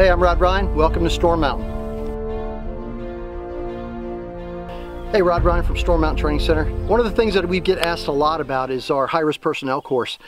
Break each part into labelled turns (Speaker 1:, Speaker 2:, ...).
Speaker 1: Hey, I'm Rod Ryan. Welcome to Storm Mountain. Hey, Rod Ryan from Storm Mountain Training Center. One of the things that we get asked a lot about is our high-risk personnel course.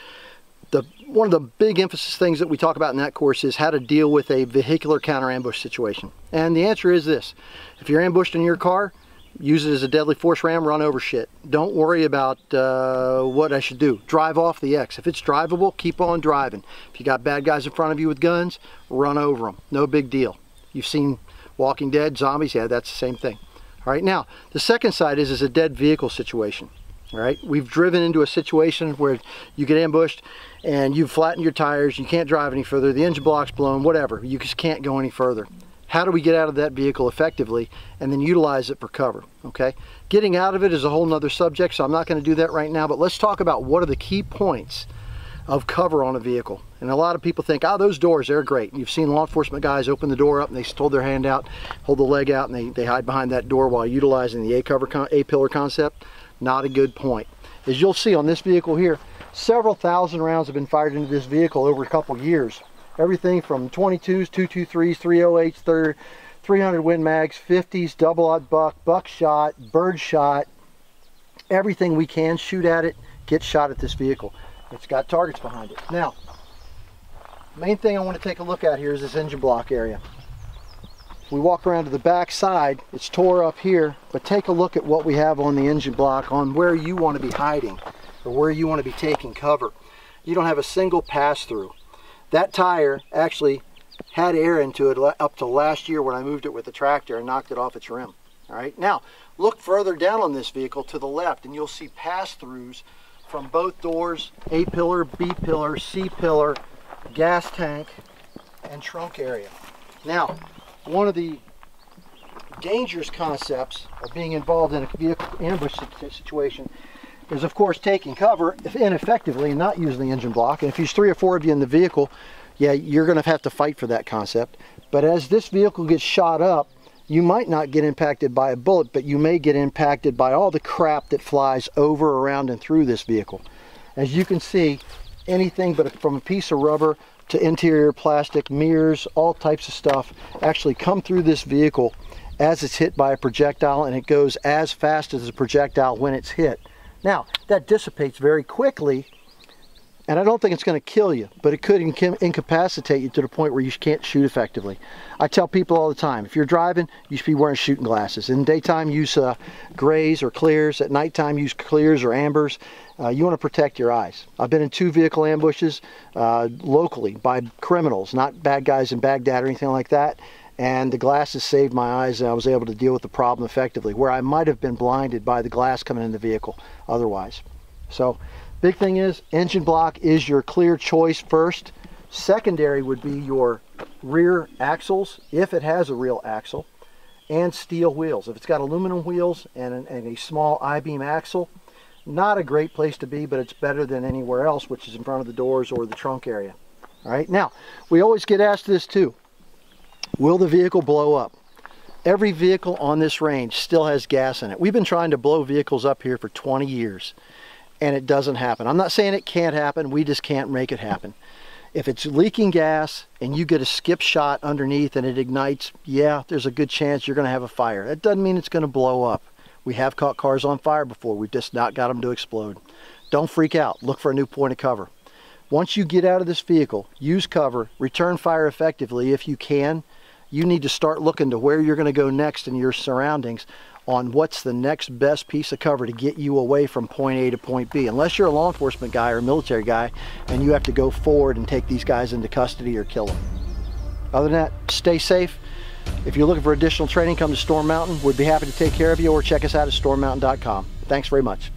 Speaker 1: The, one of the big emphasis things that we talk about in that course is how to deal with a vehicular counter ambush situation. And the answer is this. If you're ambushed in your car, use it as a deadly force ram, run over shit. Don't worry about uh, what I should do. Drive off the X. If it's drivable, keep on driving. If you got bad guys in front of you with guns, run over them. No big deal. You've seen Walking Dead, zombies, yeah, that's the same thing. All right, now, the second side is, is a dead vehicle situation. All right, we've driven into a situation where you get ambushed and you've flattened your tires, you can't drive any further, the engine block's blown, whatever, you just can't go any further. How do we get out of that vehicle effectively and then utilize it for cover, okay? Getting out of it is a whole nother subject, so I'm not gonna do that right now, but let's talk about what are the key points of cover on a vehicle. And a lot of people think, oh, those doors, they're great. You've seen law enforcement guys open the door up and they hold their hand out, hold the leg out, and they, they hide behind that door while utilizing the A-cover, A-pillar concept. Not a good point. As you'll see on this vehicle here, several thousand rounds have been fired into this vehicle over a couple years. Everything from 22s, 223s, 308s, 300 Win Mags, 50s, double-aught buck, buckshot, bird shot, everything we can shoot at it, get shot at this vehicle. It's got targets behind it. Now, main thing I want to take a look at here is this engine block area. If we walk around to the back side, it's tore up here, but take a look at what we have on the engine block on where you want to be hiding or where you want to be taking cover. You don't have a single pass through. That tire actually had air into it up to last year when I moved it with the tractor and knocked it off its rim. All right, now look further down on this vehicle to the left and you'll see pass-throughs from both doors, A pillar, B pillar, C pillar, gas tank, and trunk area. Now, one of the dangerous concepts of being involved in a vehicle ambush situation is of course taking cover ineffectively and not using the engine block. And if there's three or four of you in the vehicle, yeah, you're gonna have to fight for that concept. But as this vehicle gets shot up, you might not get impacted by a bullet, but you may get impacted by all the crap that flies over, around, and through this vehicle. As you can see, anything but from a piece of rubber to interior plastic, mirrors, all types of stuff actually come through this vehicle as it's hit by a projectile and it goes as fast as a projectile when it's hit. Now, that dissipates very quickly and I don't think it's going to kill you, but it could incapacitate you to the point where you can't shoot effectively. I tell people all the time, if you're driving, you should be wearing shooting glasses. In daytime, use uh, grays or clears. At nighttime, use clears or ambers. Uh, you want to protect your eyes. I've been in two vehicle ambushes uh, locally by criminals, not bad guys in Baghdad or anything like that. And the glasses saved my eyes and I was able to deal with the problem effectively, where I might have been blinded by the glass coming in the vehicle otherwise. So Big thing is engine block is your clear choice first. Secondary would be your rear axles, if it has a real axle, and steel wheels. If it's got aluminum wheels and, an, and a small I-beam axle, not a great place to be, but it's better than anywhere else, which is in front of the doors or the trunk area. All right, now, we always get asked this too. Will the vehicle blow up? Every vehicle on this range still has gas in it. We've been trying to blow vehicles up here for 20 years and it doesn't happen. I'm not saying it can't happen, we just can't make it happen. If it's leaking gas and you get a skip shot underneath and it ignites, yeah, there's a good chance you're going to have a fire. That doesn't mean it's going to blow up. We have caught cars on fire before. We've just not got them to explode. Don't freak out. Look for a new point of cover. Once you get out of this vehicle, use cover, return fire effectively if you can. You need to start looking to where you're going to go next in your surroundings on what's the next best piece of cover to get you away from point A to point B. Unless you're a law enforcement guy or a military guy and you have to go forward and take these guys into custody or kill them. Other than that, stay safe. If you're looking for additional training, come to Storm Mountain. We'd be happy to take care of you or check us out at stormmountain.com. Thanks very much.